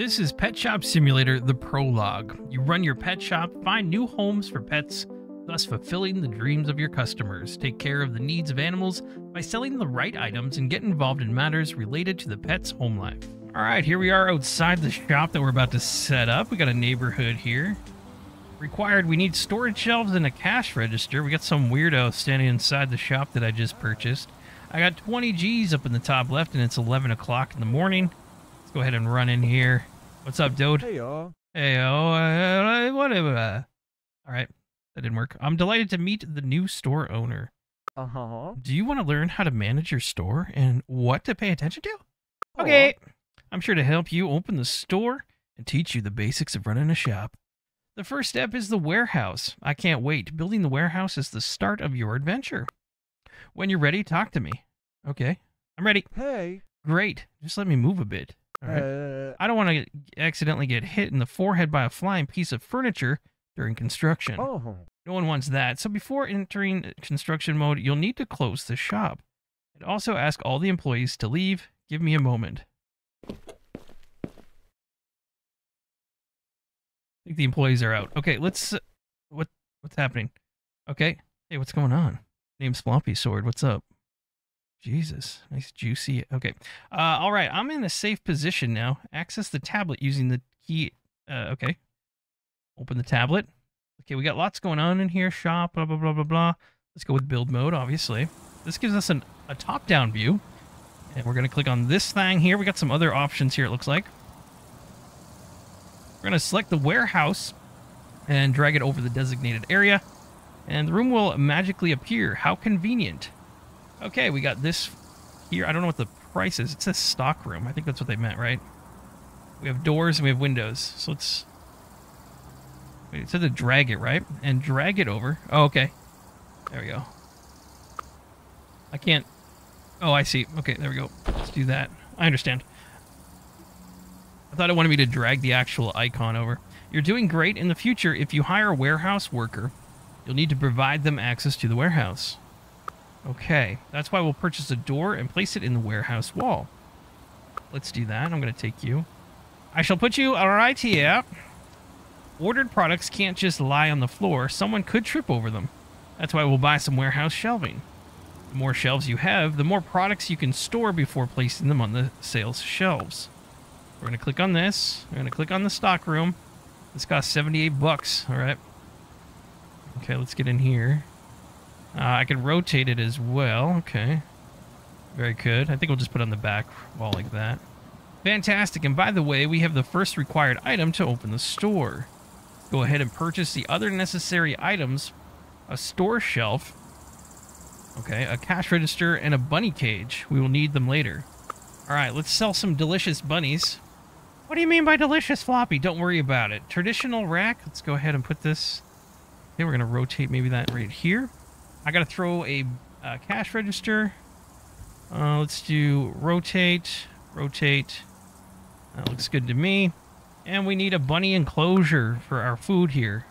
This is Pet Shop Simulator The Prologue. You run your pet shop, find new homes for pets, thus fulfilling the dreams of your customers. Take care of the needs of animals by selling the right items and get involved in matters related to the pet's home life. All right, here we are outside the shop that we're about to set up. We got a neighborhood here. Required, we need storage shelves and a cash register. We got some weirdo standing inside the shop that I just purchased. I got 20 G's up in the top left and it's 11 o'clock in the morning. Let's go ahead and run in here. What's up, dude? Hey, y'all. Hey, oh, uh, whatever. Uh, all right, that didn't work. I'm delighted to meet the new store owner. Uh huh. Do you want to learn how to manage your store and what to pay attention to? Okay, I'm sure to help you open the store and teach you the basics of running a shop. The first step is the warehouse. I can't wait. Building the warehouse is the start of your adventure. When you're ready, talk to me. Okay, I'm ready. Hey. Great. Just let me move a bit. All right. Uh, I don't want to accidentally get hit in the forehead by a flying piece of furniture during construction. oh. No one wants that. So before entering construction mode, you'll need to close the shop. And also ask all the employees to leave. Give me a moment. I think the employees are out. Okay, let's. Uh, what what's happening? Okay. Hey, what's going on? Name's Floppy Sword. What's up? Jesus, nice juicy. Okay. Uh, all right. I'm in a safe position now. Access the tablet using the key. Uh, okay. Open the tablet. Okay, we got lots going on in here. Shop, blah, blah, blah, blah, blah. Let's go with build mode, obviously. This gives us an, a top-down view. And we're going to click on this thing here. We got some other options here, it looks like. We're going to select the warehouse and drag it over the designated area. And the room will magically appear. How convenient. Okay, we got this here. I don't know what the price is. It says stock room. I think that's what they meant, right? We have doors and we have windows. So let's Wait, it said to drag it, right? And drag it over. Oh, okay. There we go. I can't... Oh, I see. Okay, there we go. Let's do that. I understand. I thought it wanted me to drag the actual icon over. You're doing great in the future. If you hire a warehouse worker, you'll need to provide them access to the warehouse. Okay, that's why we'll purchase a door and place it in the warehouse wall. Let's do that. I'm going to take you. I shall put you right here. Ordered products can't just lie on the floor. Someone could trip over them. That's why we'll buy some warehouse shelving. The more shelves you have, the more products you can store before placing them on the sales shelves. We're going to click on this. We're going to click on the stock room. This costs 78 bucks. All right. Okay, let's get in here. Uh, I can rotate it as well. Okay. Very good. I think we'll just put it on the back wall like that. Fantastic. And by the way, we have the first required item to open the store. Go ahead and purchase the other necessary items. A store shelf. Okay, a cash register and a bunny cage. We will need them later. All right, let's sell some delicious bunnies. What do you mean by delicious, Floppy? Don't worry about it. Traditional rack. Let's go ahead and put this. Okay, we're going to rotate maybe that right here. I got to throw a uh, cash register. Uh, let's do rotate, rotate. That looks good to me. And we need a bunny enclosure for our food here.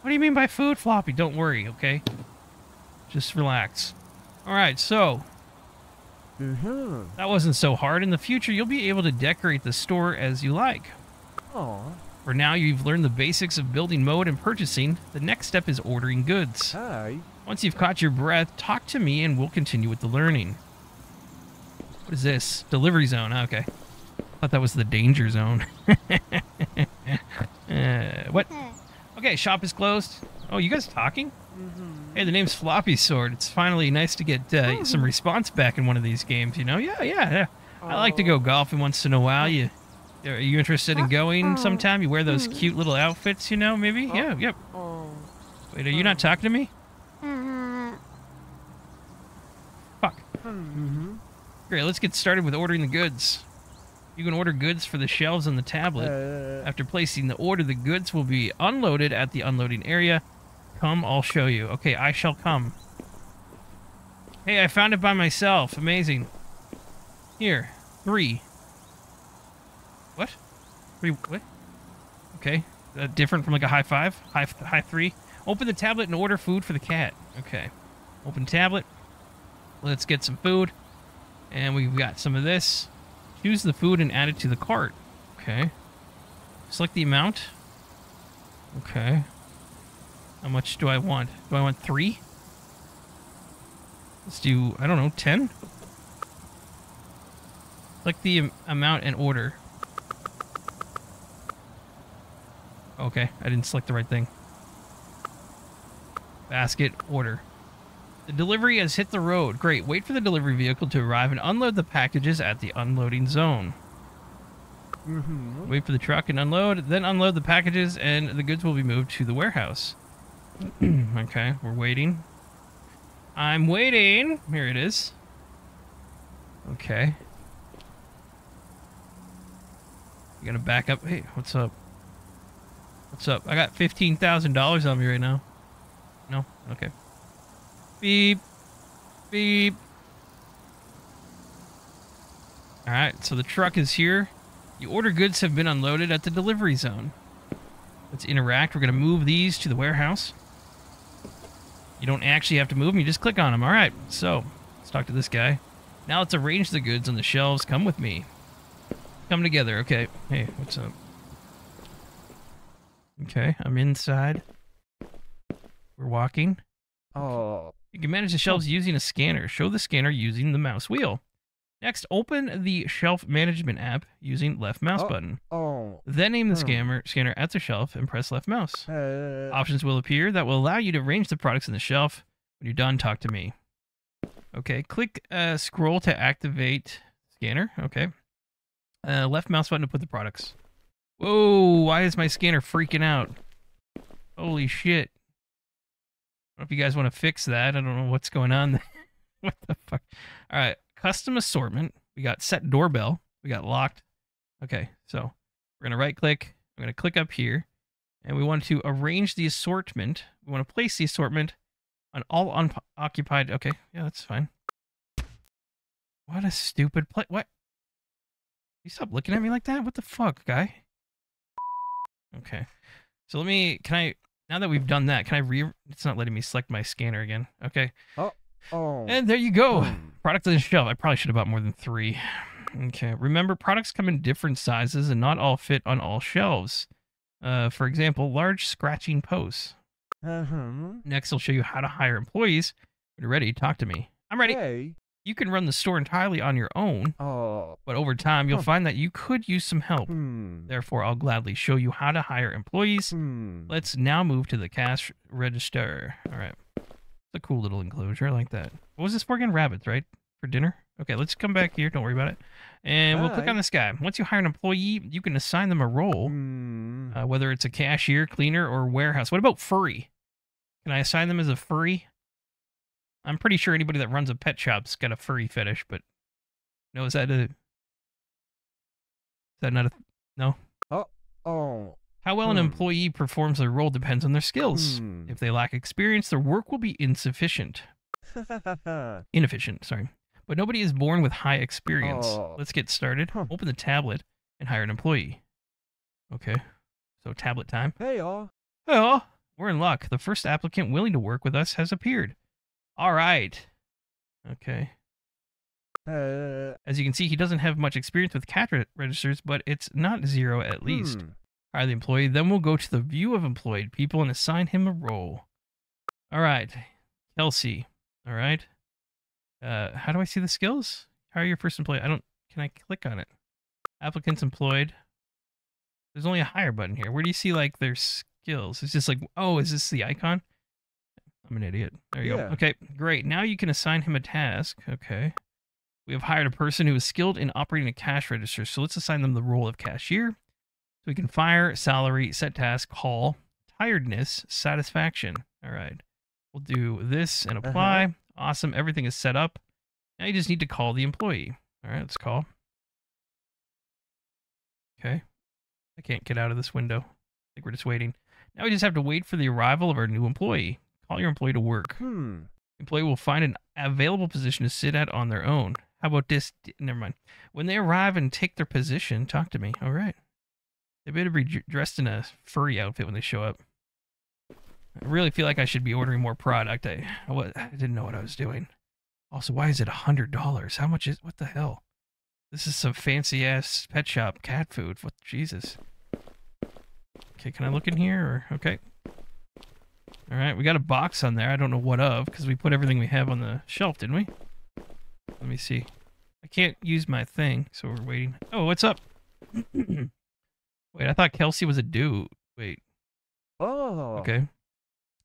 What do you mean by food, Floppy? Don't worry, okay? Just relax. All right, so Mm-hmm. that wasn't so hard. In the future, you'll be able to decorate the store as you like. Aw. For now, you've learned the basics of building mode and purchasing. The next step is ordering goods. Hey. Once you've caught your breath, talk to me and we'll continue with the learning. What is this? Delivery zone. Okay. I thought that was the danger zone. uh, what? Okay, shop is closed. Oh, you guys talking? Mm-hmm. Hey, the name's Floppy Sword. It's finally nice to get uh, some response back in one of these games, you know? Yeah, yeah, yeah. I like to go golfing once in a while. You, are you interested in going sometime? You wear those cute little outfits, you know? Maybe. Yeah. Yep. Oh. Wait, are you not talking to me? Fuck. Mm-hmm. Great. Let's get started with ordering the goods. You can order goods for the shelves on the tablet. Uh, After placing the order, the goods will be unloaded at the unloading area. Come, I'll show you. Okay, I shall come. Hey, I found it by myself. Amazing. Here, three. What? Three, what? Okay, uh, different from like a high five? High, high three? Open the tablet and order food for the cat. Okay. Open tablet. Let's get some food. And we've got some of this. Choose the food and add it to the cart. Okay. Select the amount. Okay. How much do I want? Do I want three? Let's do, I don't know, 10? Select the amount and order. Okay, I didn't select the right thing. Basket, order. The delivery has hit the road. Great. Wait for the delivery vehicle to arrive and unload the packages at the unloading zone. Mm-hmm. Wait for the truck and unload, then unload the packages, and the goods will be moved to the warehouse. okay, we're waiting. I'm waiting. Here it is. Okay. You gonna back up? Hey, what's up? What's up? I got fifteen thousand dollars on me right now. No? Okay. Beep. Beep. Alright, so the truck is here. The order goods have been unloaded at the delivery zone. Let's interact. We're going to move these to the warehouse. You don't actually have to move them, you just click on them. All right, so let's talk to this guy. Now let's arrange the goods on the shelves. Come with me. Come together. Okay. Hey, what's up? Okay, I'm inside. We're walking. Oh. You can manage the shelves using a scanner. Show the scanner using the mouse wheel. Next, open the shelf management app using left mouse Oh. button. Oh. Then aim the Hmm. scanner scanner at the shelf and press left mouse. Uh, Options will appear that will allow you to arrange the products in the shelf. When you're done, talk to me. Okay, click uh, scroll to activate scanner. Okay. Uh, left mouse button to put the products. Whoa, why is my scanner freaking out? Holy shit. If you guys want to fix that. I don't know what's going on. what the fuck? All right, custom assortment. We got set doorbell. We got locked. Okay, so we're to right click. I'm going to click up here and we want to arrange the assortment. We want to place the assortment on all unoccupied. Okay, yeah, that's fine. What a stupid play. What? You stop looking at me like that? What the fuck, guy? Okay. So let me, can I, now that we've done that, can I re, it's not letting me select my scanner again. Okay. oh. Oh. And there you go. Hmm. Product on the shelf. I probably should have bought more than three. Okay. Remember, products come in different sizes and not all fit on all shelves. Uh, for example, large scratching posts. Uh-huh. Next, I'll show you how to hire employees. When you're ready, talk to me. I'm ready. Hey. You can run the store entirely on your own, Oh. but over time, you'll Huh. find that you could use some help. Hmm. Therefore, I'll gladly show you how to hire employees. Hmm. Let's now move to the cash register. All right. It's a cool little enclosure. I like that. What was this for again? Rabbits, right? For dinner? Okay, let's come back here. Don't worry about it. And we'll click on this guy. Once you hire an employee, you can assign them a role, Hmm. uh, whether it's a cashier, cleaner, or warehouse. What about furry? Can I assign them as a furry? I'm pretty sure anybody that runs a pet shop's got a furry fetish, but no, is that a. Is that not a. No? Oh. oh. How well an Hmm. employee performs their role depends on their skills. Hmm. If they lack experience, their work will be insufficient. Inefficient, sorry. But nobody is born with high experience. Oh. Let's get started. Huh. Open the tablet and hire an employee. Okay. So tablet time. hey, y'all. Oh, we're in luck. The first applicant willing to work with us has appeared. All right. Okay. Uh, As you can see, he doesn't have much experience with cat re- registers, but it's not zero at least. hmm. Hire the employee. Then we'll go to the view of employed people and assign him a role. All right, Kelsey. All right. Uh, how do I see the skills? Hire your first employee. I don't. Can I click on it? Applicants employed. There's only a hire button here. Where do you see like their skills? It's just like, oh, is this the icon? I'm an idiot. There you Yeah. go. Okay, great. Now you can assign him a task. Okay. We have hired a person who is skilled in operating a cash register. So let's assign them the role of cashier. So we can fire, salary, set task, call, tiredness, satisfaction. All right. We'll do this and uh-huh. apply. Awesome. Everything is set up. Now you just need to call the employee. All right, let's call. Okay. I can't get out of this window. I think we're just waiting. Now we just have to wait for the arrival of our new employee. Call your employee to work. Hmm. Employee will find an available position to sit at on their own. How about this? Never mind. When they arrive and take their position, talk to me. All right. They better be dressed in a furry outfit when they show up. I really feel like I should be ordering more product. I, I, I didn't know what I was doing. Also, why is it a hundred dollars? How much is? What the hell? This is some fancy ass pet shop cat food. What Jesus? Okay, can I look in here? Or okay. All right, we got a box on there. I don't know what of because we put everything we have on the shelf, didn't we? Let me see. I can't use my thing, so we're waiting. Oh, what's up? Wait, I thought Kelsey was a dude. Wait, Oh. okay.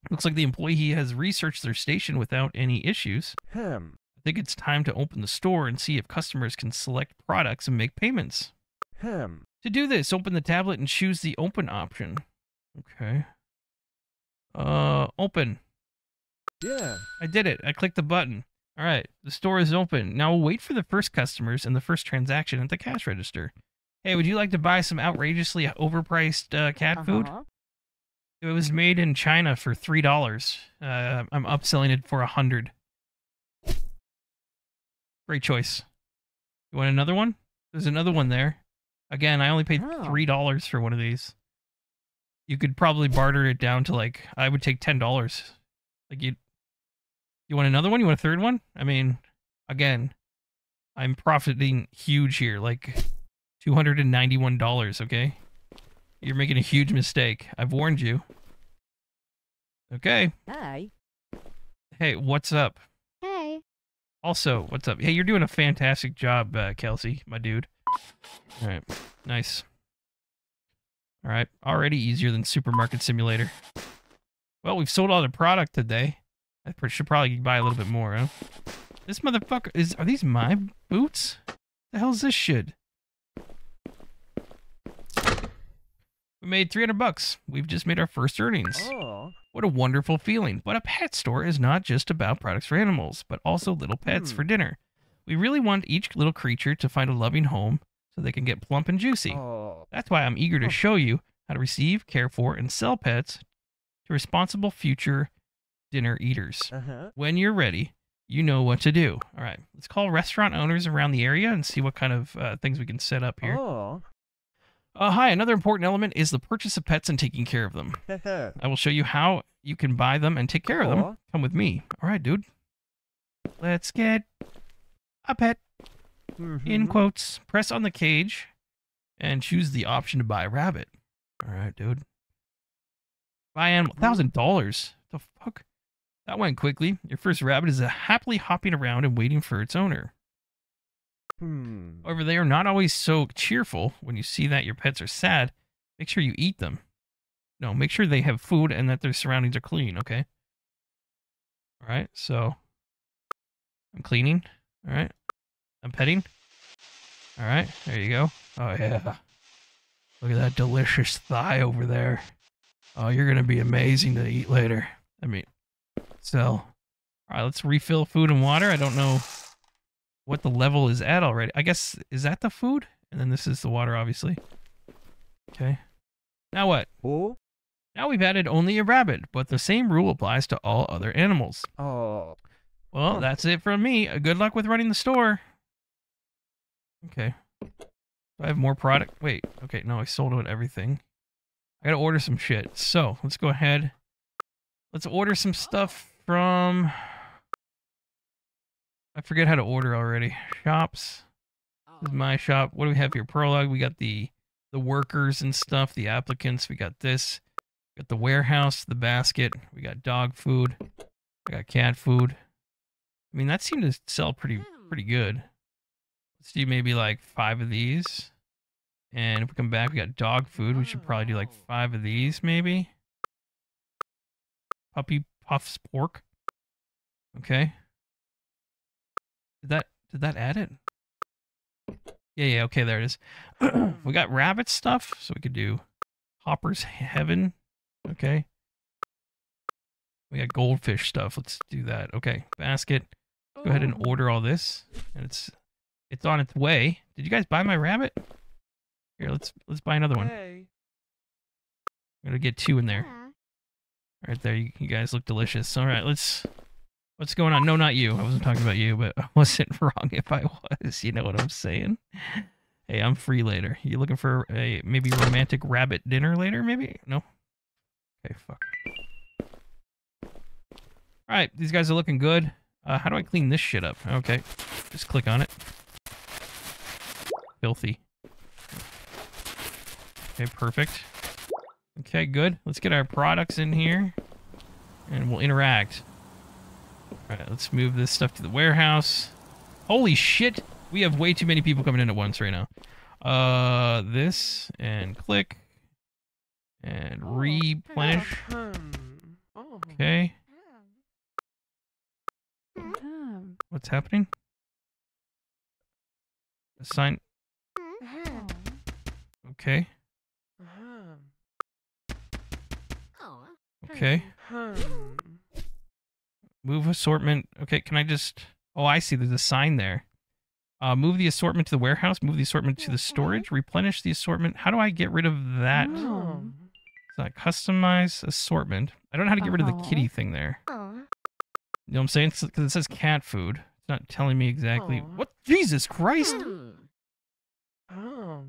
Looks like the employee has researched their station without any issues. Him. I think it's time to open the store and see if customers can select products and make payments. Him. To do this, open the tablet and choose the open option. Okay. Uh, open. Yeah. I did it. I clicked the button. All right, the store is open. Now we'll wait for the first customers and the first transaction at the cash register. Hey, would you like to buy some outrageously overpriced uh, cat food? Uh-huh. It was made in China for three dollars. Uh, I'm upselling it for a hundred. Great choice. You want another one? There's another one there. Again, I only paid Oh. three dollars for one of these. You could probably barter it down to like I would take ten dollars. Like you, you want another one? You want a third one? I mean, again, I'm profiting huge here, like two hundred and ninety-one dollars. Okay, you're making a huge mistake. I've warned you. Okay. Hey. Hey, what's up? Hey. Also, what's up? Hey, you're doing a fantastic job, uh, Kelsey, my dude. All right, nice. All right, already easier than Supermarket Simulator. Well, we've sold all the product today. I should probably buy a little bit more, huh? This motherfucker is. Are these my boots? The hell's this shit? We made 300 bucks. We've just made our first earnings. Oh. What a wonderful feeling. But a pet store is not just about products for animals, but also little pets Hmm. for dinner. We really want each little creature to find a loving home so they can get plump and juicy. Oh. That's why I'm eager to show you how to receive, care for, and sell pets to responsible future dinner eaters. Uh-huh. When you're ready, you know what to do. All right, let's call restaurant owners around the area and see what kind of uh, things we can set up here. Oh. Uh, hi, another important element is the purchase of pets and taking care of them. I will show you how you can buy them and take care of them. Come with me. All right, dude. Let's get a pet in Mhm. quotes. Press on the cage and choose the option to buy a rabbit. All right, dude. Buy animal. Thousand dollars. The fuck? That went quickly. Your first rabbit is happily hopping around and waiting for its owner. Hmm. However, they are not always so cheerful. When you see that your pets are sad, make sure you eat them. No, make sure they have food and that their surroundings are clean, okay? All right, so I'm cleaning. All right, I'm petting. All right, there you go. Oh, yeah. Look at that delicious thigh over there. Oh, you're going to be amazing to eat later. I mean, so, all right, let's refill food and water. I don't know what the level is at already. I guess is that the food? And then this is the water, obviously. Okay. Now what? Oh. Now we've added only a rabbit, but the same rule applies to all other animals. Oh. Well, that's it from me. Good luck with running the store. Okay. Do I have more product? Wait. Okay, no, I sold out everything. I gotta order some shit. So let's go ahead. Let's order some stuff from. I forget how to order already. Shops. This is my shop. What do we have here? Prologue. We got the the workers and stuff, the applicants. We got this. We got the warehouse, the basket. We got dog food. We got cat food. I mean, that seemed to sell pretty pretty good. Let's do maybe like five of these. And if we come back, we got dog food. We should probably do like oh. five of these, maybe. Puppy puffs pork. Okay. Did that did that add it? Yeah, yeah, okay, there it is. we got rabbit stuff, so we could do Hopper's Heaven. Okay. We got goldfish stuff. Let's do that. Okay, basket. Go ahead and oh. order all this, and it's it's on its way. Did you guys buy my rabbit? Here, let's let's buy another one. Hey. I'm gonna get two in there. Yeah. Right there, you, you guys look delicious. All right, let's. What's going on? No, not you. I wasn't talking about you, but I wasn't wrong if I was. You know what I'm saying? Hey, I'm free later. You looking for a maybe romantic rabbit dinner later? Maybe no. Okay, fuck. All right, these guys are looking good. Uh, how do I clean this shit up? Okay, just click on it. Filthy. Okay, perfect. Okay, good. Let's get our products in here and we'll interact. All right, let's move this stuff to the warehouse. Holy shit! We have way too many people coming in at once right now. Uh, this and click and replenish. Oh. Okay, Um, what's happening? Assign. Oh. Okay, Oh. okay. Move assortment. Okay, can I just... Oh, I see. There's a sign there. Uh, move the assortment to the warehouse. Move the assortment to the storage. Replenish the assortment. How do I get rid of that? Oh. It's not customize assortment. I don't know how to get rid of the Uh-huh. kitty thing there. Oh. You know what I'm saying? Because it says cat food. It's not telling me exactly. What? Jesus Christ! Hmm.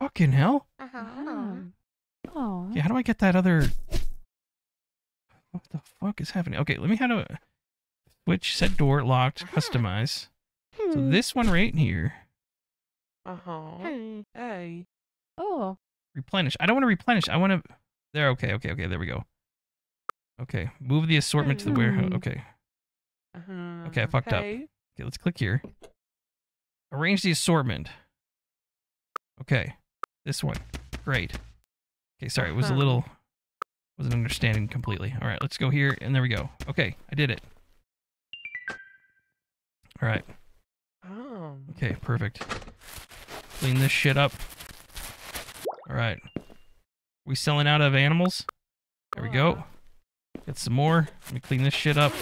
Fucking hell! Uh-huh. Oh. Yeah, how do I get that other? What the fuck is happening? Okay, let me how to switch set door locked customize. So Hmm. this one right here. Uh-huh. Hmm. Hey. Oh. Replenish. I don't want to replenish. I want to. There. Okay. Okay. Okay. There we go. Okay. Move the assortment to the warehouse. Hmm. Okay. Uh-huh. Okay, I fucked up. Okay. Let's click here. Arrange the assortment. Okay. This one. Great. Okay. Sorry. It was a little. Wasn't understanding completely. All right. Let's go here and there we go. Okay. I did it. All right. Oh. Okay. Perfect. Clean this shit up. All right. We selling out of animals? There we go. Get some more. Let me clean this shit up.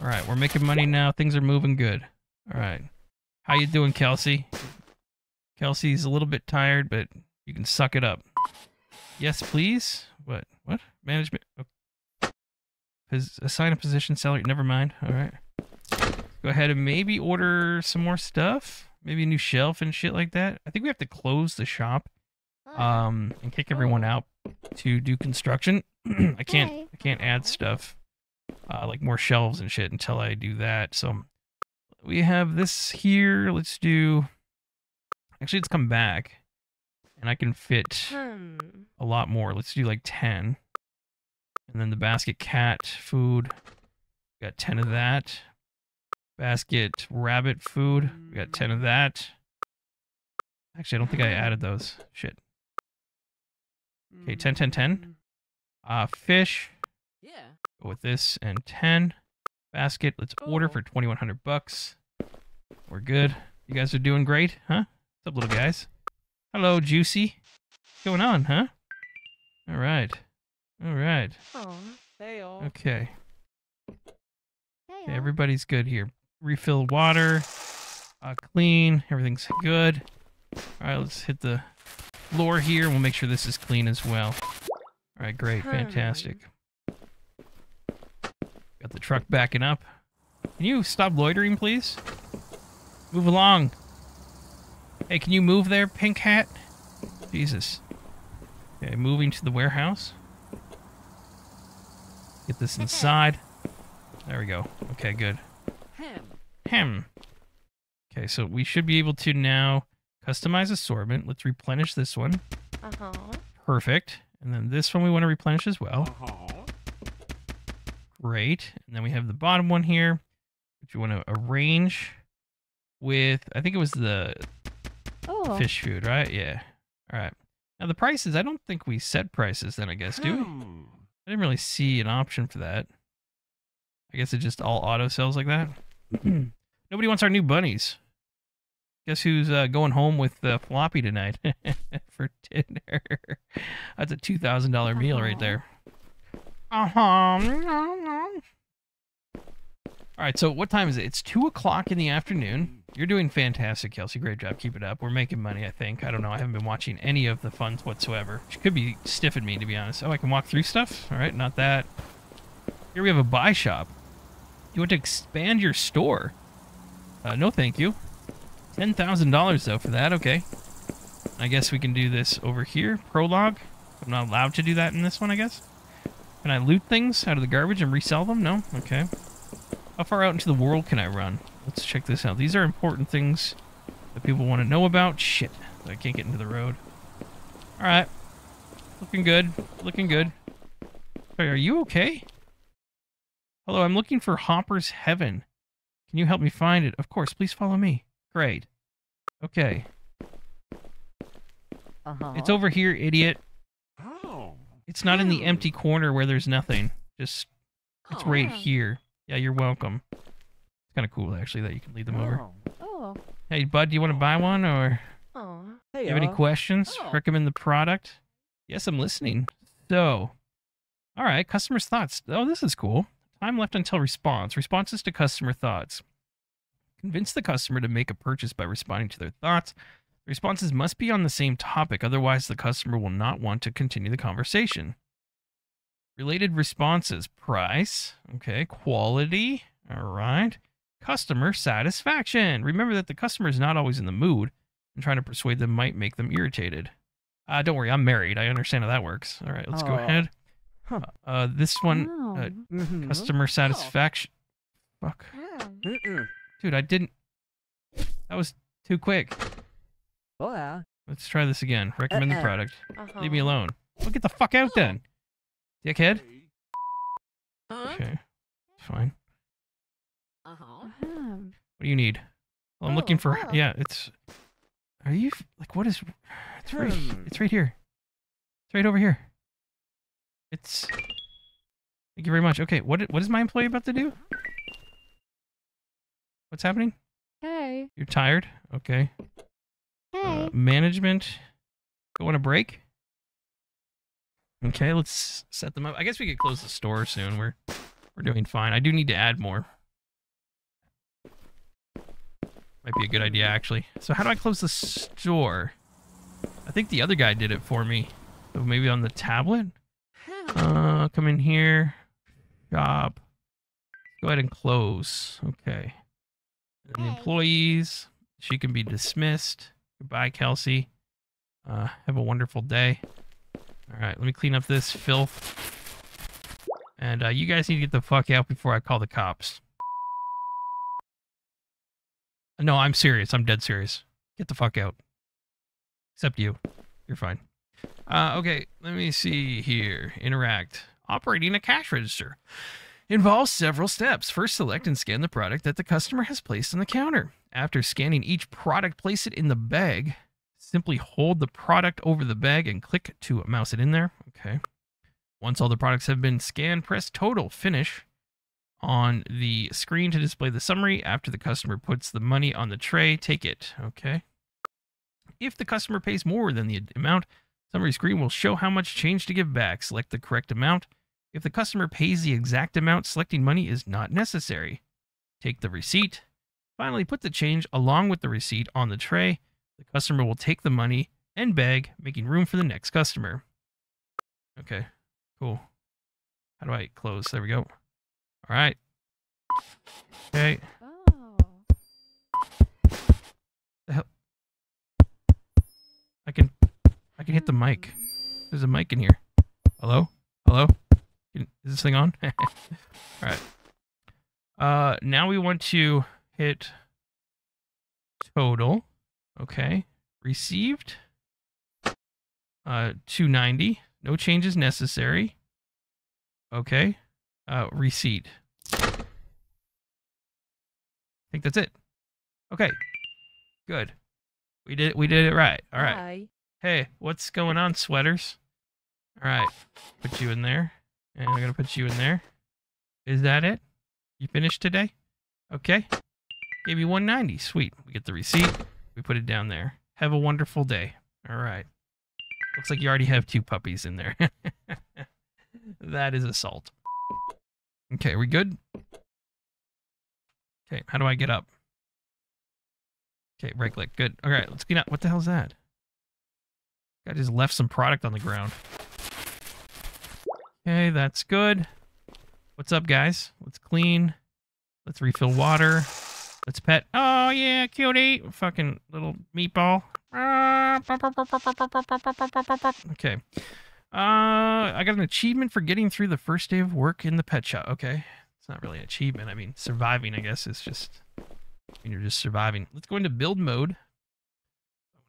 All right, we're making money now. Things are moving good. All right. How you doing, Kelsey? Kelsey's a little bit tired, but you can suck it up. Yes, please. What? What? Management. Oh. Assign a position salary. Never mind. All right. Go ahead and maybe order some more stuff. Maybe a new shelf and shit like that. I think we have to close the shop um and kick everyone out to do construction i can't i can't add stuff uh like more shelves and shit until i do that so we have this here let's do actually let's come back and i can fit Hmm. a lot more let's do like 10 and then the basket cat food we got 10 of that basket rabbit food we got 10 of that actually i don't think i added those shit Okay, 10, 10, 10. Uh, fish. Yeah. Go with this and 10. Basket. Let's order for 2100 bucks. We're good. You guys are doing great, huh? What's up, little guys? Hello, Juicy. What's going on, huh? All right. All right. Oh. All. Okay. Okay, everybody's good here. Refill water. Uh, clean. Everything's good. All right, let's hit the floor here. We'll make sure this is clean as well. All right, great. Fantastic. Got the truck backing up. Can you stop loitering, please? Move along. Hey, can you move there, pink hat? Jesus. Okay, moving to the warehouse. Get this inside. There we go. Okay, good. Him. Hem. Okay, so we should be able to now customize assortment. Let's replenish this one. Uh huh. Perfect. And then this one we want to replenish as well. Uh-huh. Great. And then we have the bottom one here, which you want to arrange with, I think it was the Oh. fish food, right? Yeah. All right. Now the prices, I don't think we set prices then, I guess, do we? Hmm. I didn't really see an option for that. I guess it just all auto sells like that. Nobody wants our new bunnies. Guess who's uh, going home with uh, floppy tonight for dinner? That's a two thousand dollar meal right there. Uh huh. All right, so what time is it? It's two o'clock in the afternoon. You're doing fantastic, Kelsey. Great job. Keep it up. We're making money, I think. I don't know. I haven't been watching any of the funds whatsoever. She could be stiffing me, to be honest. Oh, I can walk through stuff? All right, not that. Here we have a buy shop. You want to expand your store? Uh, no, thank you. $10,000, though, for that. Okay. I guess we can do this over here. Prologue. I'm not allowed to do that in this one, I guess. Can I loot things out of the garbage and resell them? No? Okay. How far out into the world can I run? Let's check this out. These are important things that people want to know about. Shit. I can't get into the road. Alright. Looking good. Looking good. Wait, are you okay? Hello, I'm looking for Hopper's Heaven. Can you help me find it? Of course, please follow me. Great. Okay. Uh-huh. It's over here, idiot. Oh. It's not in the empty corner where there's nothing. Just it's right here. Yeah, you're welcome. It's kind of cool actually that you can lead them over. Oh. oh hey, bud, do you want to buy one or Oh. Hey, you have any uh, questions? Oh. Recommend the product? Yes, I'm listening. So, all right, customers' thoughts. Oh, this is cool. Time left until response. Responses to customer thoughts. Convince the customer to make a purchase by responding to their thoughts. Responses must be on the same topic, otherwise, the customer will not want to continue the conversation. Related responses price, okay, quality, all right, customer satisfaction. Remember that the customer is not always in the mood, and trying to persuade them might make them irritated. Uh, don't worry, I'm married. I understand how that works. All right, let's go Oh. ahead. Huh. Uh, this one, uh, Mhm. customer satisfaction. Fuck. Oh. Mm-mm. Dude, I didn't. That was too quick. Oh, yeah. Let's try this again. Recommend the Uh-uh. product. Uh-huh. Leave me alone. Well, get the fuck out then. Dickhead. Huh? Okay. Fine. Uh-huh. What do you need? Well, I'm looking Oh, for. oh. Yeah, it's. Are you like what is? It's right. Hmm. It's right here. It's right over here. It's. Thank you very much. Okay, what what is my employee about to do? What's happening? Hey. You're tired. Okay. Hey. Uh, management. Go on a break. Okay, let's set them up. I guess we could close the store soon. We're we're doing fine. I do need to add more. Might be a good idea actually. So how do I close the store? I think the other guy did it for me. So maybe on the tablet. Uh, come in here. Job. Go ahead and close. Okay. And the employees. She can be dismissed. Goodbye, Kelsey. Uh, have a wonderful day. All right, let me clean up this filth. And uh, you guys need to get the fuck out before I call the cops. No, I'm serious. I'm dead serious. Get the fuck out. Except you. You're fine. Uh, okay, let me see here. Interact. Operating a cash register involves several steps. First, select and scan the product that the customer has placed on the counter. After scanning each product, place it in the bag. Simply hold the product over the bag and click to mouse it in there. Okay. Once all the products have been scanned, press total finish on the screen to display the summary. After the customer puts the money on the tray, take it. Okay. If the customer pays more than the amount, summary screen will show how much change to give back. Select the correct amount. If the customer pays the exact amount, selecting money is not necessary. Take the receipt. Finally, put the change along with the receipt on the tray. The customer will take the money and bag, making room for the next customer. Okay, cool. How do I close? There we go. All right. Okay. Oh. I can I can hit the mic. There's a mic in here. Hello? Hello? Is this thing on? All right. Uh, now we want to hit total. Okay. Received. Uh, 290. No changes necessary. Okay. Uh, receipt. I think that's it. Okay. Good. We did we did it right. All right. Hi. Hey, what's going on, sweaters? All right, put you in there, and I'm gonna put you in there. Is that it? You finished today? Okay. Gave you 190. Sweet. We get the receipt. We put it down there. Have a wonderful day. All right. Looks like you already have two puppies in there. that is assault. Okay, we good? Okay, how do I get up? Okay, right click. Good. All right, let's get out. What the hell's that? I just left some product on the ground. Okay, that's good. What's up, guys? Let's clean. Let's refill water. Let's pet. Oh, yeah, cutie. Fucking little meatball. Okay. Uh, I got an achievement for getting through the first day of work in the pet shop. Okay. It's not really an achievement. I mean, surviving, I guess, is just, I mean, you're just surviving. Let's go into build mode.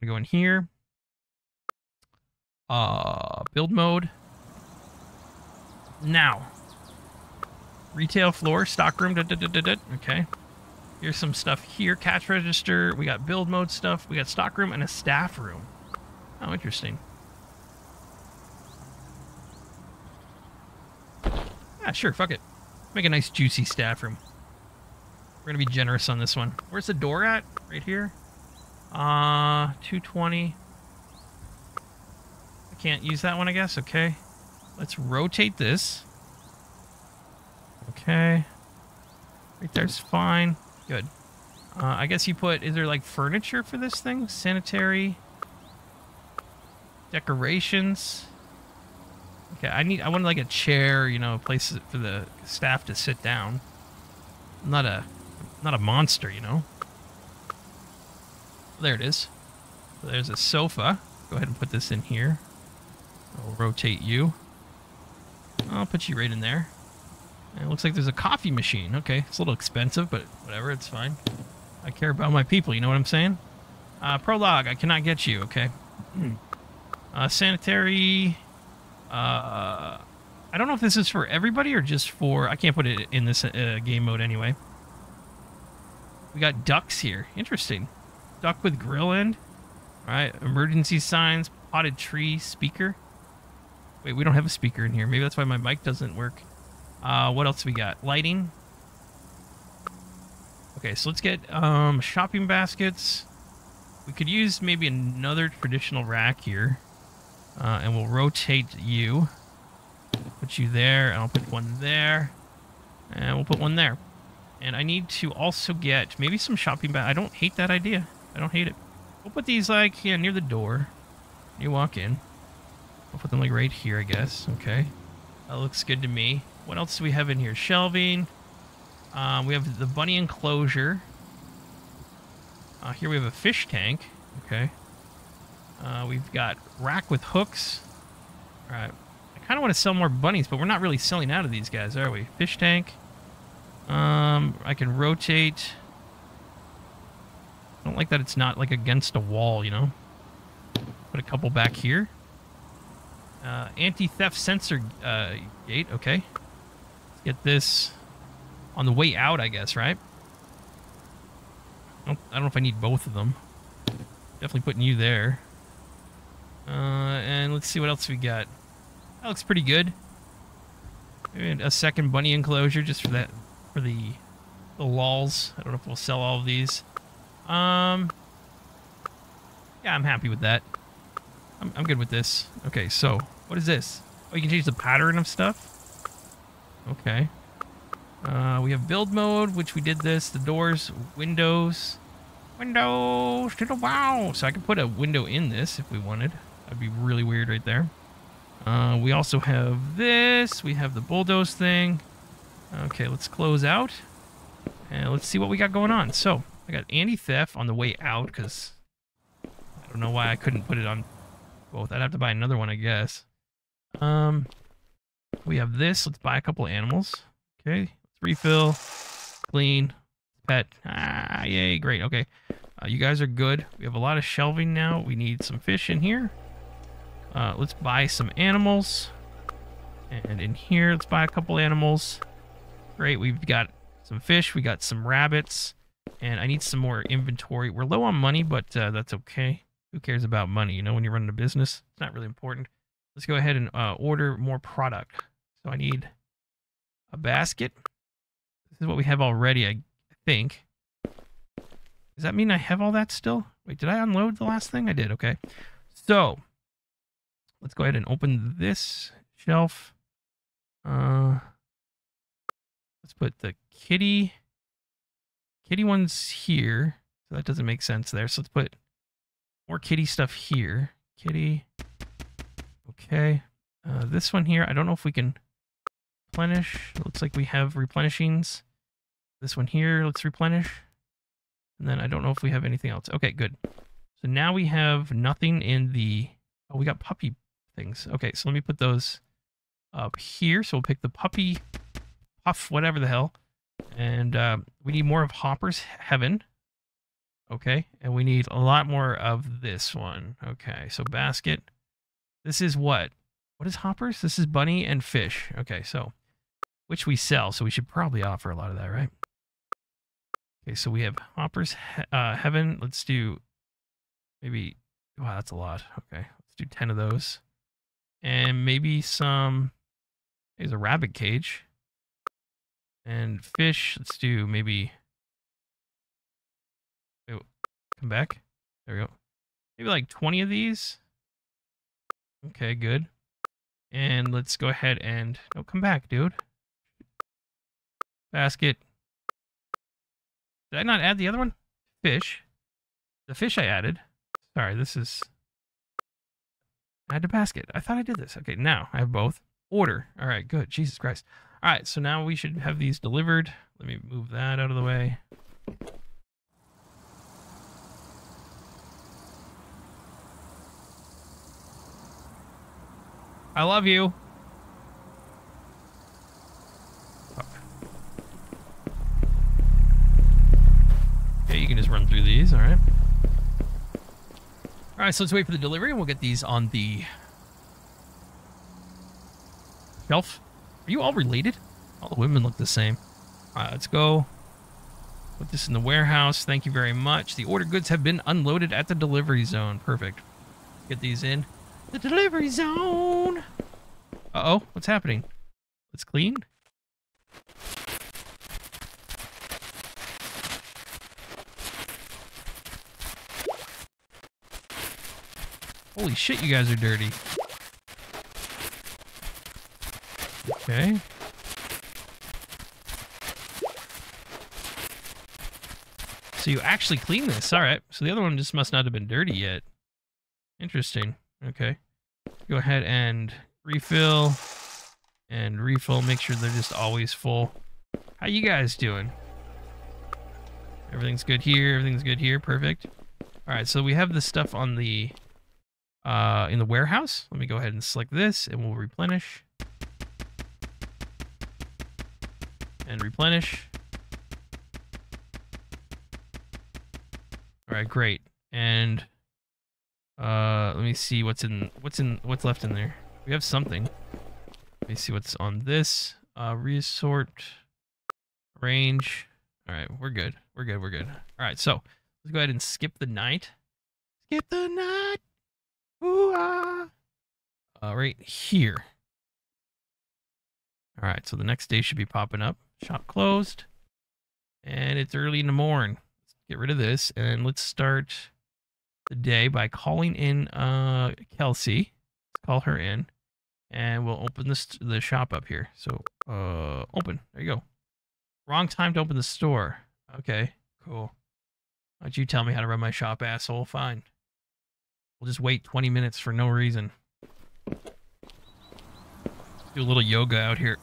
I'm going to go in here. Uh, build mode. Now. Retail floor, stockroom. Da, da, da, da, da. Okay. Here's some stuff here. Cash register. We got build mode stuff. We got stockroom and a staff room. Oh, interesting. Yeah, sure. Fuck it. Make a nice juicy staff room. We're gonna be generous on this one. Where's the door at? Right here. Uh, 220. I can't use that one, I guess. Okay. Let's rotate this. Okay. Right there's fine. Good. Uh, I guess you put, is there like furniture for this thing? Sanitary. Decorations. Okay, I need, I want like a chair, you know, a place for the staff to sit down. I'm not a, not a monster, you know. There it is. There's a sofa. Go ahead and put this in here. I'll rotate you. I'll put you right in there. It looks like there's a coffee machine. Okay, it's a little expensive, but whatever, it's fine. I care about my people, you know what I'm saying? Uh, prologue, I cannot get you, okay? uh, sanitary... Uh, I don't know if this is for everybody or just for... I can't put it in this uh, game mode anyway. We got ducks here. Interesting. Duck with grill end. All right, emergency signs, potted tree, speaker. Wait, we don't have a speaker in here. Maybe that's why my mic doesn't work. Uh, what else we got? Lighting. Okay, so let's get um, shopping baskets. We could use maybe another traditional rack here. Uh, and we'll rotate you. Put you there, and I'll put one there. And we'll put one there. And I need to also get maybe some shopping bag. I don't hate that idea. I don't hate it. We'll put these like yeah near the door. You walk in. I'll put them like right here, I guess. Okay, that looks good to me. What else do we have in here? Shelving. Um, we have the bunny enclosure. Uh, here we have a fish tank. Okay. Uh, we've got rack with hooks. All right. I kind of want to sell more bunnies, but we're not really selling out of these guys, are we? Fish tank. Um, I can rotate. I don't like that it's not like against a wall, you know. Put a couple back here. Uh, anti-theft sensor uh, gate. Okay. Get this on the way out, I guess, right? I don't, I don't know if I need both of them. Definitely putting you there. Uh, and let's see what else we got. That looks pretty good. And a second bunny enclosure just for that, for the, the lols. I don't know if we'll sell all of these. Um, yeah, I'm happy with that. I'm, I'm good with this. Okay, so what is this? Oh, you can change the pattern of stuff. Okay. Uh, we have build mode, which we did this. The doors, windows, windows to the wow. So I could put a window in this if we wanted. That'd be really weird right there. Uh, we also have this. We have the bulldoze thing. Okay, let's close out. And let's see what we got going on. So, I got anti-theft on the way out because I don't know why I couldn't put it on both. I'd have to buy another one, I guess. Um, we have this. Let's buy a couple animals. Okay, let's refill, clean, pet. Ah, yay, great. Okay, uh, you guys are good. We have a lot of shelving now. We need some fish in here. Uh, let's buy some animals. And in here, let's buy a couple animals. Great, we've got some fish. We got some rabbits. And I need some more inventory. We're low on money, but uh, that's okay. Who cares about money? You know, when you're running a business, it's not really important. Let's go ahead and uh, order more product. So I need a basket. This is what we have already, I think. Does that mean I have all that still? Wait, did I unload the last thing? I did, okay. So, let's go ahead and open this shelf. Uh, let's put the kitty kitty one's here. So that doesn't make sense there. So let's put more kitty stuff here. Kitty. Okay. Uh, this one here, I don't know if we can replenish. looks like we have replenishings. This one here, let's replenish. And then I don't know if we have anything else. Okay, good. So now we have nothing in the... Oh, we got puppy things. Okay, so let me put those up here. So we'll pick the puppy, puff, whatever the hell. And uh, we need more of Hopper's Heaven. Okay. And we need a lot more of this one. Okay. So basket. This is what? what is hoppers? This is bunny and fish. Okay, so which we sell, so we should probably offer a lot of that, right? Okay, so we have hoppers uh, heaven. Let's do maybe. Wow, that's a lot. Okay, let's do ten of those, and maybe some. There's a rabbit cage. And fish. Let's do maybe. Wait, come back. There we go. Maybe like twenty of these. Okay, good. And let's go ahead and oh, come back, dude. Basket. Did I not add the other one? Fish. The fish I added. Sorry, this is. Add to basket. I thought I did this. Okay, now I have both. Order. All right, good. Jesus Christ. All right, so now we should have these delivered. Let me move that out of the way. I love you. Fuck. Okay, you can just run through these, all right. All right, so let's wait for the delivery and we'll get these on the shelf. Are you all related? All the women look the same. All right, let's go. Put this in the warehouse. Thank you very much. The order goods have been unloaded at the delivery zone. Perfect. Get these in. The delivery zone. Uh-oh, what's happening? Let's clean. Holy shit, you guys are dirty. Okay. So you actually clean this. All right. So the other one just must not have been dirty yet. Interesting. Okay. Go ahead and refill and refill. Make sure they're just always full. How you guys doing? Everything's good here. Everything's good here. Perfect. All right. So we have this stuff on the uh in the warehouse. Let me go ahead and select this and we'll replenish. And replenish. All right, great. And uh let me see what's in what's in what's left in there. We have something. Let me see what's on this. Uh resort range. All right, we're good. We're good. We're good. All right, so let's go ahead and skip the night. Skip the night. Ooh ah. Uh, right here. All right, so the next day should be popping up. Shop closed, and it's early in the morning. Let's get rid of this, and let's start the day by calling in uh Kelsey. Call her in, and we'll open this the shop up here. So uh, open. There you go. Wrong time to open the store. Okay, cool. Why don't you tell me how to run my shop, asshole? Fine. We'll just wait 20 minutes for no reason. Do a little yoga out here.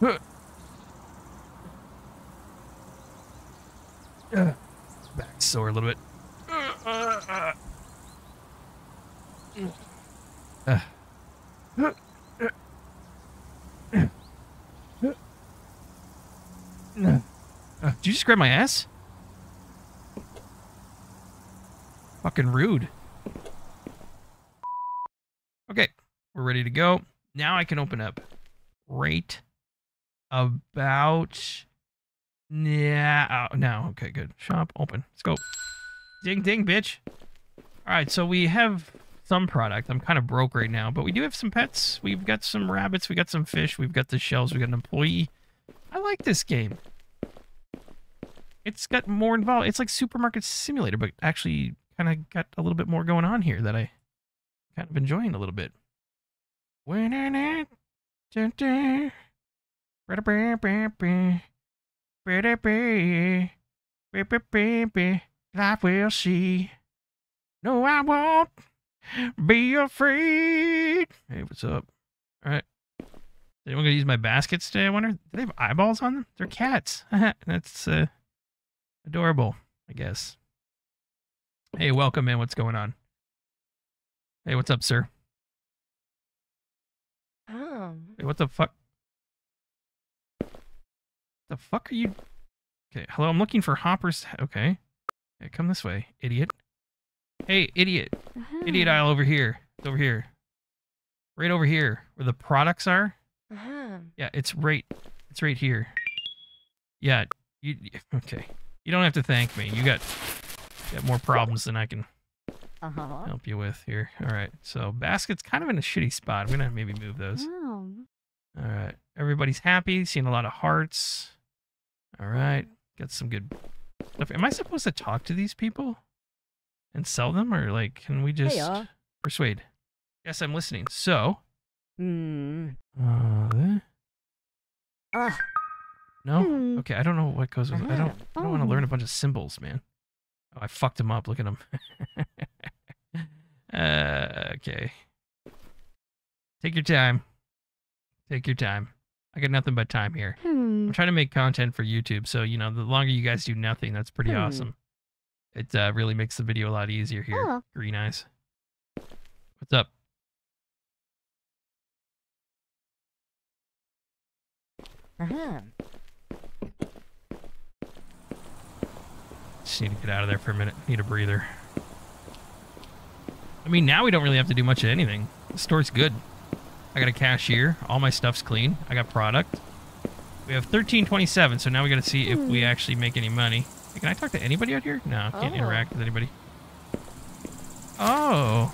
Uh, Back sore a little bit. Did you just grab my ass? Fucking rude. Okay, we're ready to go. Now I can open up right about yeah. Oh, no. Okay, good. Shop open. Let's go. Ding ding, bitch. All right, so we have some product. I'm kind of broke right now, but we do have some pets. We've got some rabbits. We got some fish. We've got the shells. We got an employee. I like this game. It's got more involved. It's like Supermarket Simulator, but actually kind of got a little bit more going on here that I kind of enjoying a little bit. Life will see. No, I won't be afraid. Hey, what's up? All right. Anyone gonna use my baskets today? I wonder. Do they have eyeballs on them? They're cats. That's uh, adorable, I guess. Hey, welcome in. What's going on? Hey, what's up, sir? Um, Hey, what the fuck? The fuck are you? Okay, hello. I'm looking for Hopper's. Okay, hey, come this way, idiot. Hey, idiot, idiot uh-huh. aisle over here. It's over here. right over here where the products are. Uh-huh. Yeah, it's right. It's right here. Yeah. You okay? You don't have to thank me. You got got more problems than I can Uh-huh. help you with here. All right. So basket's kind of in a shitty spot. I'm gonna maybe move those. Oh. All right. Everybody's happy. Seeing a lot of hearts. All right. Got some good. Am I supposed to talk to these people and sell them, or like, can we just Heya. persuade? Yes, I'm listening. So, Hmm. uh, Ah. no. Hmm. Okay, I don't know what goes with. I don't. I don't want to learn a bunch of symbols, man. Oh, I fucked him up. Look at him. uh, okay. Take your time. Take your time. I got nothing but time here. Hmm. I'm trying to make content for YouTube, so you know, the longer you guys do nothing, that's pretty Hmm. awesome. It uh, really makes the video a lot easier here. Oh. Green eyes. What's up? Uh-huh. Just need to get out of there for a minute. Need a breather. I mean, now we don't really have to do much of anything. The store's good. I got a cashier. All my stuff's clean. I got product. We have 1327, so now we got to see if we Hmm. actually make any money. Hey, Can I talk to anybody out here? No, I can't Oh. interact with anybody. Oh.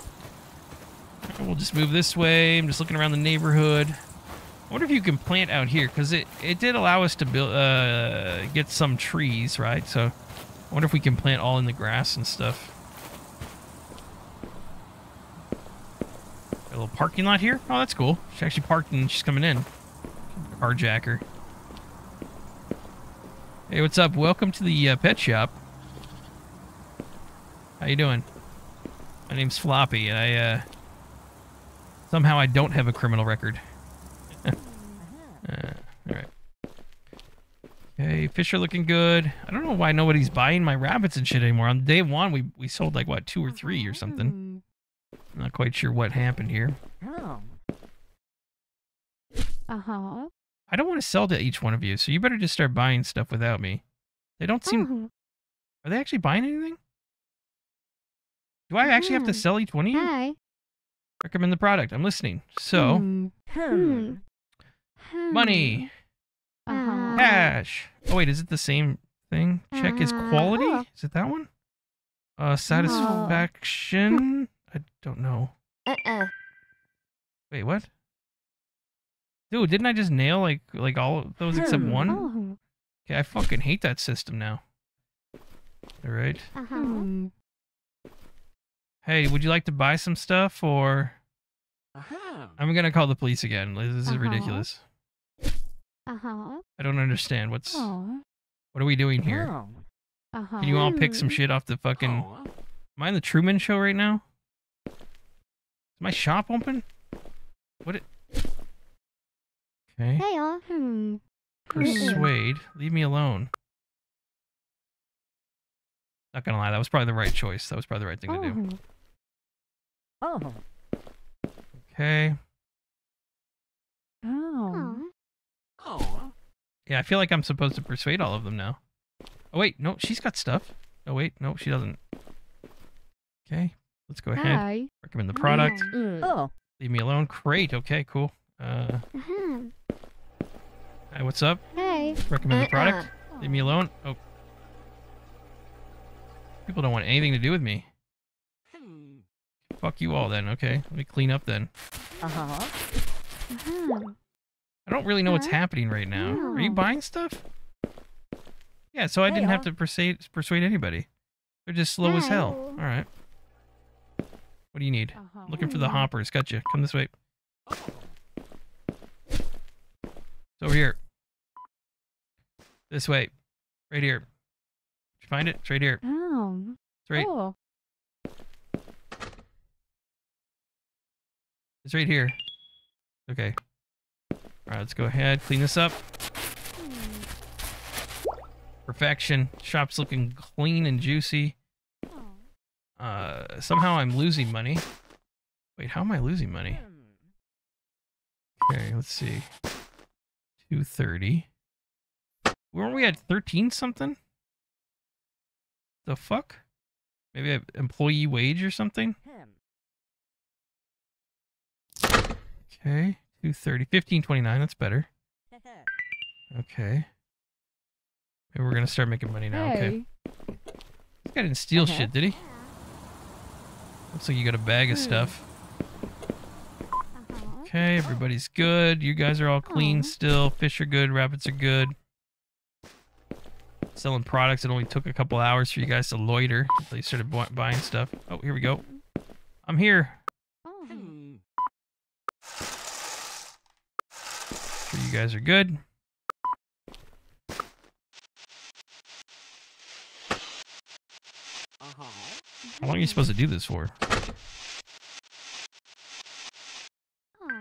We'll just move this way. I'm just looking around the neighborhood. I wonder if you can plant out here because it, it did allow us to build uh, get some trees, right? So I wonder if we can plant all in the grass and stuff. A little parking lot here. Oh, that's cool. She's actually parked and she's coming in. Carjacker. Hey, what's up? Welcome to the uh, pet shop. How you doing? My name's Floppy. and I uh, somehow I don't have a criminal record. Uh, all right. Okay, fish are looking good. I don't know why nobody's buying my rabbits and shit anymore. On day one, we we sold like what two or three or something. I'm not quite sure what happened here. Oh. Uh-huh. I don't want to sell to each one of you, so you better just start buying stuff without me. They don't seem. Oh. Are they actually buying anything? Do I actually have to Hmm. sell each one of you? Hi. Recommend the product. I'm listening. So, Hmm. Hmm. Hmm. money, Uh-huh. cash. Oh wait, is it the same thing? Check is Uh, quality. oh. Is it that one? Uh, satisfaction. I don't know. Uh-uh. Wait, what? Dude, didn't I just nail like like all of those except Hmm. one? Oh. Okay, I fucking hate that system now. All right. Uh-huh. Hey, would you like to buy some stuff or Uh-huh. I'm gonna call the police again. This is Uh-huh. ridiculous. Uh-huh. I don't understand. What's Oh. what are we doing here? Oh. Uh-huh. Can you all pick some shit off the fucking? Am I in the Truman Show right now? Is my shop open? What? It... Okay. Hey, all. Hmm. Persuade. Leave me alone. Not gonna lie, that was probably the right choice. That was probably the right thing to do. Oh. Oh. Okay. Oh. Oh. Yeah, I feel like I'm supposed to persuade all of them now. Oh wait, no, she's got stuff. Oh wait, no, she doesn't. Okay, let's go ahead. Hi. Recommend the product. Mm. Oh. Leave me alone. Great. Okay, cool. Uh, Uh-huh. hi, what's up? Hey. Recommend the product. Uh-uh. Leave me alone. Oh. People don't want anything to do with me. Hmm. Fuck you all then. Okay, let me clean up then. Uh-huh. Uh-huh. I don't really know what's Huh? happening right now. Are you buying stuff? Yeah, so I Hey, didn't have uh, to persuade persuade anybody. They're just slow as hell. All right. What do you need? Uh-huh. Looking for the hoppers. Gotcha. Come this way. It's over here. This way. Right here. Did you find it? It's right here. Oh. It's right. Oh. It's right here. Okay. All right, let's go ahead. Clean this up. Perfection. Shop's looking clean and juicy. Uh, somehow I'm losing money. Wait, how am I losing money? Okay, let's see. 230. Weren't we at 13 something? The fuck? Maybe a employee wage or something? Okay. 230. 1529. That's better. Okay. Maybe we're gonna start making money now. Okay. This guy didn't steal shit, did he? Looks like you got a bag of stuff. Uh-huh. Okay, everybody's good. You guys are all clean still. Fish are good. Rabbits are good. Selling products. It only took a couple hours for you guys to loiter until you started bu- buying stuff. Oh, here we go. I'm here. Oh. Sure you guys are good. Uh-huh. How long are you supposed to do this for? Aw.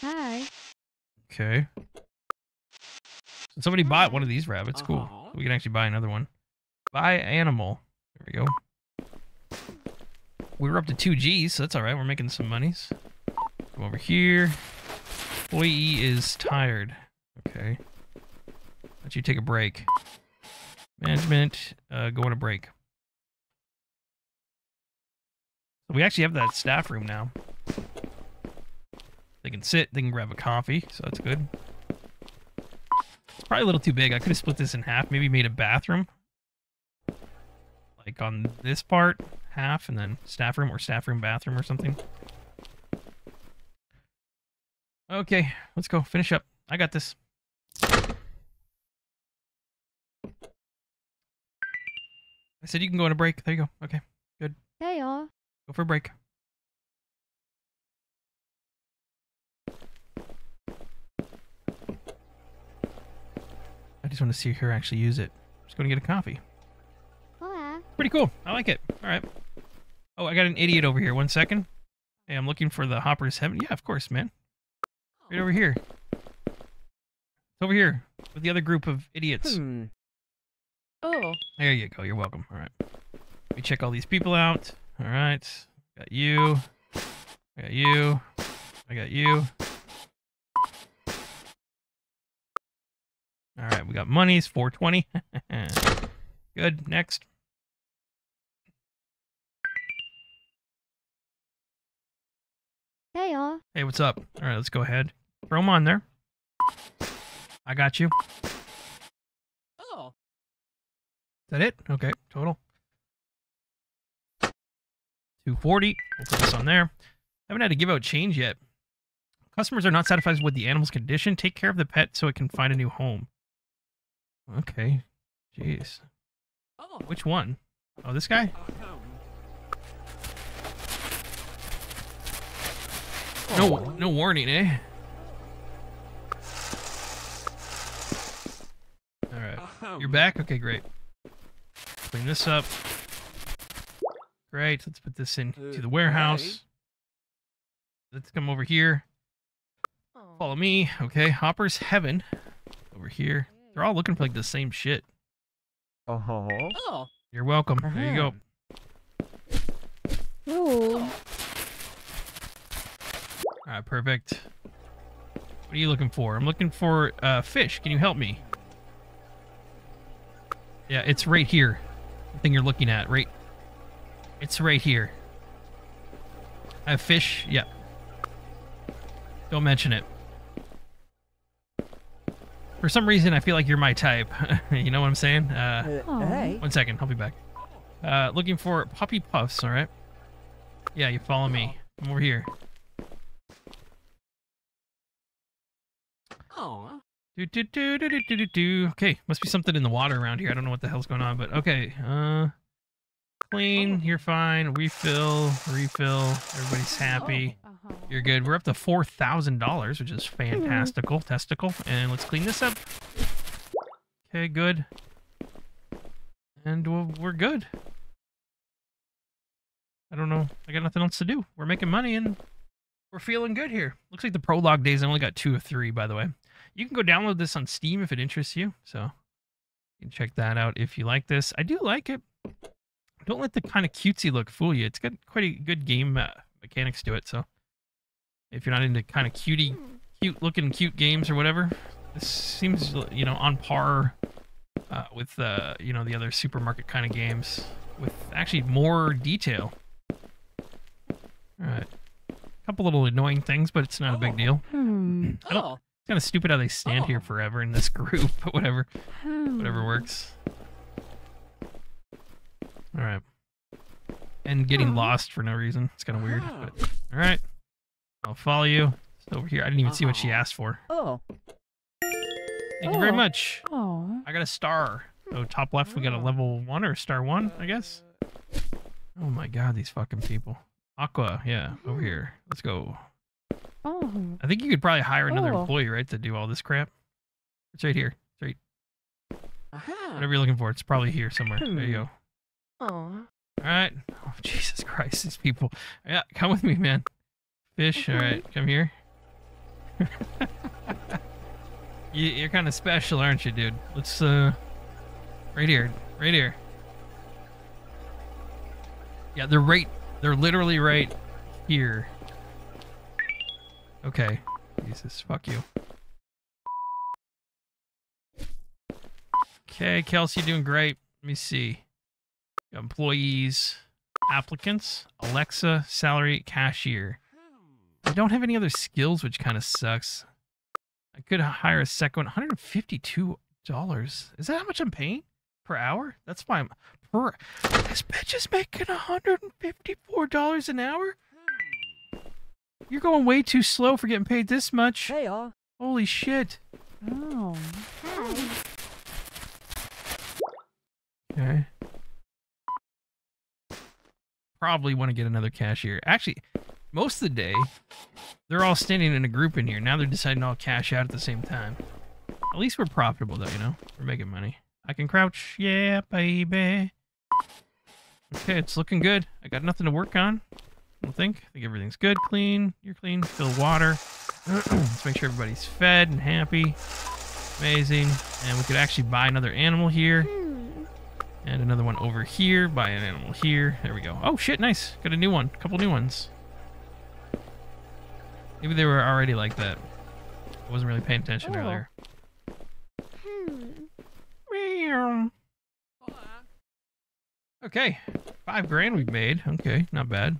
Hi. Okay. Somebody bought one of these rabbits. Cool. Uh-huh. We can actually buy another one. Buy animal. There we go. We were up to two G's, so that's all right. We're making some monies. Come over here. Employee is tired. Okay. Let you take a break. Management, uh, go on break. So we actually have that staff room now. They can sit, they can grab a coffee, so that's good. It's probably a little too big. I could have split this in half, maybe made a bathroom. Like on this part, half, and then staff room or staff room, bathroom or something. Okay, let's go. Finish up. I got this. I said you can go on a break. There you go. Okay, Good. Hey, y'all. go for a break. I just want to see her actually use it. I'm Just going to get a coffee. Hola. Pretty cool. I like it. All right. Oh, I got an idiot over here. One second. Hey, I'm looking for the Hopper's Heaven. Yeah, of course, man. Right over here. It's over here with the other group of idiots. Hmm. Oh. There you go. You're welcome. All right. Let me check all these people out. All right. Got you. I got you. I got you. All right. We got monies. 420. Good. Next. Hey, y'all. Hey, what's up? All right. Let's go ahead. Throw them on there. I got you. That it? Okay, total. 240. We'll put this on there. I Haven't had to give out change yet. Customers are not satisfied with the animal's condition. Take care of the pet so it can find a new home. Okay. Jeez. Oh. Which one? Oh, this guy? No, no warning, eh? All right. You're back? Okay, great. Clean this up. Great. Let's put this into the warehouse. Let's come over here. Follow me. Okay, Hopper's Heaven. Over here. They're all looking for like the same shit. Uh-huh. Oh. You're welcome. There you go. Ooh. All right, perfect. What are you looking for? I'm looking for uh, fish. Can you help me? Yeah, it's right here. The thing you're looking at, right? It's right here. I have fish. Yeah. Don't mention it. For some reason, I feel like you're my type. you know what I'm saying? Uh, Aw. hey. one second. I'll be back. Uh, looking for puppy puffs. All right. Yeah, you follow me. Come over here. Do, do, do, do, do, do, do. Okay, must be something in the water around here. I don't know what the hell's going on, but okay. Uh, clean. You're fine. Refill. Refill. Everybody's happy. Uh-huh. You're good. We're up to four thousand dollars, which is fantastical. Testicle. And let's clean this up. Okay, good. And we're, we're good. I don't know. I got nothing else to do. We're making money and we're feeling good here. Looks like the prologue days. I only got two or three, by the way. You can go download this on Steam if it interests you. So you can check that out if you like this. I do like it. Don't let the kind of cutesy look fool you. It's got quite a good game uh, mechanics to it. So if you're not into kind of cutie, cute looking cute games or whatever, this seems you know on par uh, with uh, you know the other supermarket kind of games with actually more detail. All right, couple little annoying things, but it's not a big deal. Hmm. I don't- Oh. Kind of stupid how they stand here Oh. forever in this group, but whatever. Hmm. Whatever works. All right. And getting Aw. lost for no reason. It's kind of weird. Ah. But, all right. I'll follow you. It's over here. I didn't even see what she Oh. asked for. Oh. Thank you very Oh. much. Oh. I got a star. So top left, we got a level one or star one, I guess. Oh my god, these fucking people. Aqua, yeah, over here. Let's go. Oh. I think you could probably hire another Oh. employee, right, to do all this crap. It's right here. It's right. Aha. Whatever you're looking for, it's probably here somewhere. There you go. Oh. All right. Oh, Jesus Christ, these people. Yeah, come with me, man. Fish, all right, come here. you, you're kind of special, aren't you, dude? Let's, uh, right here, right here. Yeah, they're right, they're literally right here. Okay. Jesus, fuck you. Okay, Kelsey, doing great. Let me see employees, applicants, Alexa, salary, cashier. I don't have any other skills, which kind of sucks. I could hire a second one. $152. Is that how much I'm paying per hour? That's fine. Per this bitch is making $154 an hour? You're going way too slow for getting paid this much. Hey, y'all. Holy shit. Oh. Hi. Okay. Probably want to get another cashier. Actually, most of the day, they're all standing in a group in here. Now they're deciding to all cash out at the same time. At least we're profitable, though, you know? We're making money. I can crouch. Yeah, baby. Okay, it's looking good. I got nothing to work on. I don't think. I think everything's good. Clean. You're clean. Fill water. Let's make sure everybody's fed and happy. Amazing. And we could actually buy another animal here. And another one over here. Buy an animal here. There we go. Oh shit, nice. Got a new one. A couple new ones. Maybe they were already like that. I wasn't really paying attention Oh. earlier. Hmm. Okay. Five grand we've made. Okay, not bad.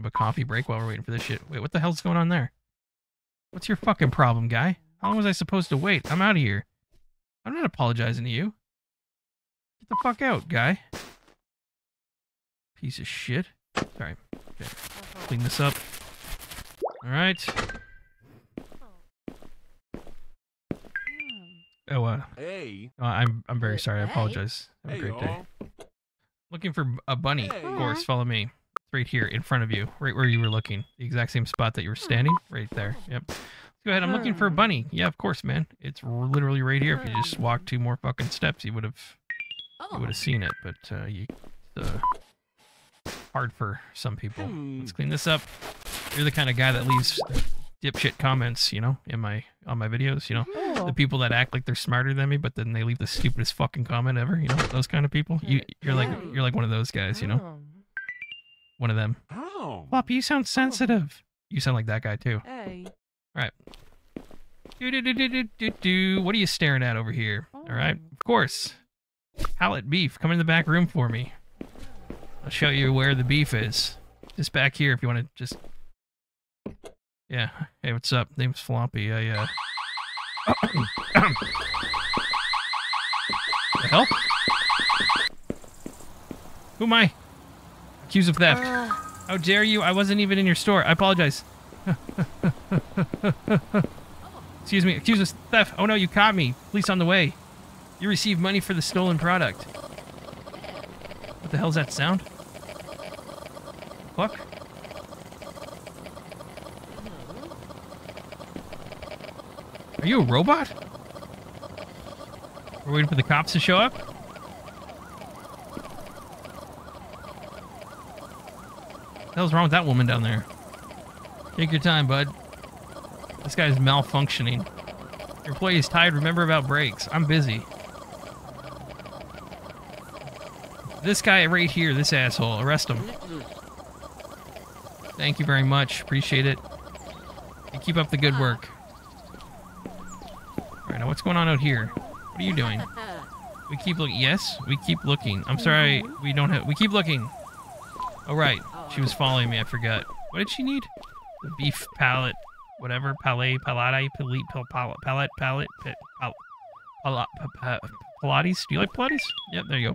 Have a coffee break while we're waiting for this shit. Wait, what the hell's going on there? What's your fucking problem, guy? How long was I supposed to wait? I'm out of here. I'm not apologizing to you. Get the fuck out, guy. Piece of shit. Sorry. Okay. Clean this up. All right. Oh, uh, Hey. uh, I'm I'm very sorry. I apologize. Have a Hey, great day. y'all. Looking for a bunny. Hey. Of course, follow me. It's right here in front of you, right where you were looking. The exact same spot that you were standing, right there. Yep. Let's go ahead. I'm looking for a bunny. Yeah, of course, man. It's literally right here. If you just walked two more fucking steps, you would have you Oh. would have seen it. But uh, you, uh, hard for some people. Hmm. Let's clean this up. You're the kind of guy that leaves dipshit comments, you know, in my on my videos. You know, the Oh. people that act like they're smarter than me, but then they leave the stupidest fucking comment ever. You know, those kind of people. You you're like you're like one of those guys. You know, Oh. One of them. Oh. Floppy, you sound sensitive. You sound like that guy too. Hey. Do do do do do do do. What are you staring at over here? All right, of course. Pallet beef. Come in the back room for me. I'll show you where the beef is. Just back here if you want to just. Yeah. Hey, what's up? Name's Floppy. I uh. the hell? Who am I? Accused of theft. Ah. How dare you? I wasn't even in your store. I apologize. Excuse me. Accused of theft. Oh no, you caught me. Police on the way. You received money for the stolen product. What the hell's that sound? Fuck. Are you a robot? We're waiting for the cops to show up? What the hell's wrong with that woman down there? Take your time, bud. This guy's malfunctioning. Your employee is tired. Remember about breaks. I'm busy. This guy right here, this asshole, arrest him. Thank you very much. Appreciate it. And keep up the good work. All right, now what's going on out here? What are you doing? We keep looking. Yes, we keep looking. I'm sorry, we don't have. We keep looking. All right. She was following me. I forgot. What did she need? The beef palate, whatever. Palais, palate, palate, palate, palate, palate, palate, palate, Pilates. Do you like Pilates? Yep, there you go.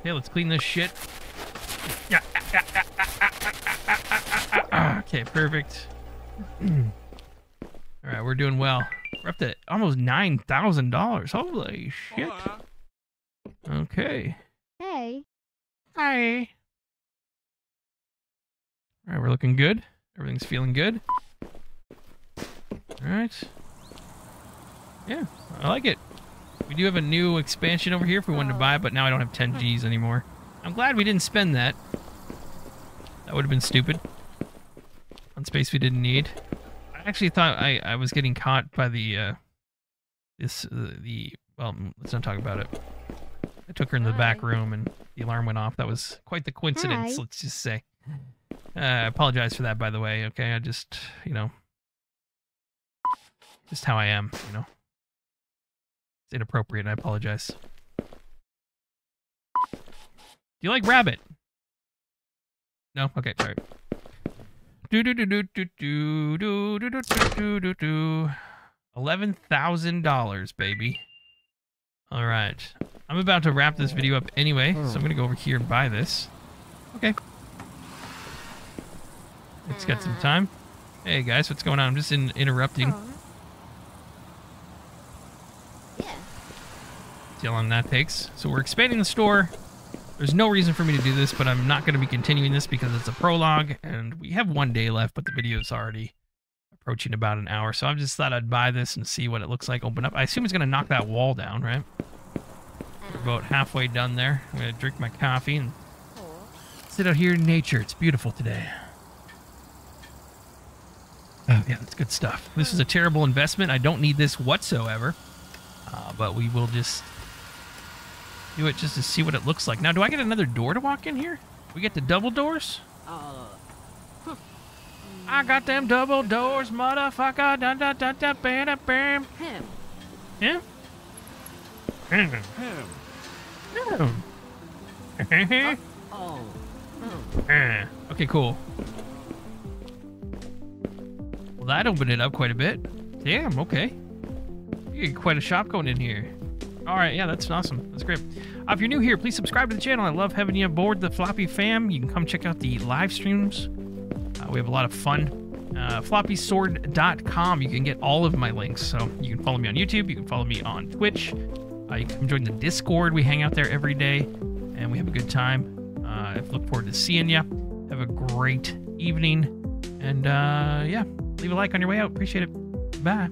Okay, let's clean this shit. Yeah. Okay, perfect. All right, we're doing well. We're up to almost nine thousand dollars. Holy shit! Okay. Hi. All right, we're looking good. Everything's feeling good. All right. Yeah, I like it. We do have a new expansion over here if we wanted to buy it, but now I don't have 10 Gs anymore. I'm glad we didn't spend that. That would have been stupid. On space we didn't need. I actually thought I, I was getting caught by the, uh, this, uh, the, well, let's not talk about it. I took her in the back room and the alarm went off. That was quite the coincidence, Hi. let's just say. Uh, I apologize for that, by the way, okay? I just, you know, just how I am, you know. It's inappropriate, I apologize. Do you like rabbit? No? Okay, sorry. Do do do do do do do do do do do do do. Eleven thousand dollars, baby. All right, I'm about to wrap this video up anyway, so I'm gonna go over here and buy this. Okay. It's got some time. Hey guys, what's going on? I'm just in, interrupting. Yeah. See how long that takes. So we're expanding the store. There's no reason for me to do this, but I'm not going to be continuing this because it's a prologue, and we have one day left, but the video is already approaching about an hour. So I just thought I'd buy this and see what it looks like. Open up. I assume it's going to knock that wall down, right? About halfway done there. I'm going to drink my coffee and sit out here in nature. It's beautiful today. Oh, yeah, that's good stuff. This is a terrible investment. I don't need this whatsoever. Uh, but we will just do it just to see what it looks like. Now, do I get another door to walk in here? We get the double doors? Uh, I got them double doors, motherfucker. Da, da, da, da, bam, da, bam. him. Yeah? Hmm. Him. Oh. Okay, cool. Well, that opened it up quite a bit. Damn, okay. You get quite a shop going in here. All right, yeah, that's awesome. That's great. Uh, if you're new here, please subscribe to the channel. I love having you aboard the Floppy fam. You can come check out the live streams. Uh, we have a lot of fun. Uh, floppysword.com. You can get all of my links. So you can follow me on YouTube. You can follow me on Twitch. You can join the Discord. We hang out there every day, and we have a good time. Uh, I look forward to seeing you. Have a great evening, and uh, yeah, leave a like on your way out. Appreciate it. Bye.